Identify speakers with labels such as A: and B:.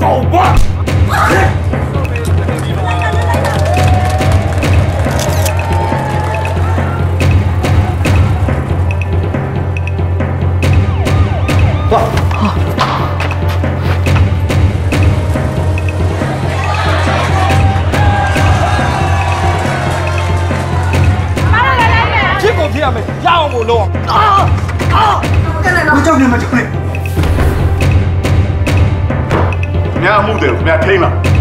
A: khổ quá Chiếc cổ thiệp này, dao mổ lò Ôi trời này mà trời
B: move there. Now came.